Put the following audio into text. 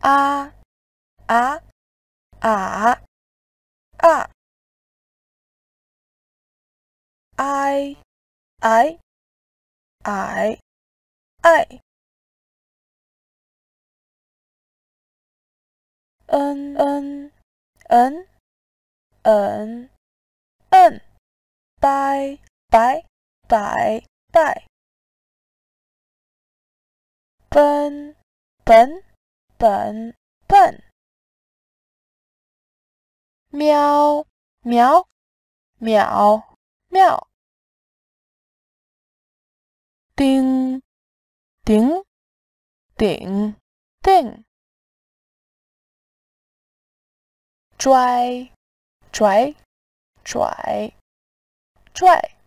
啊啊啊啊！I I I I 嗯嗯嗯嗯嗯拜拜拜拜奔奔本笨。喵喵喵喵叮叮叮叮拽拽拽拽。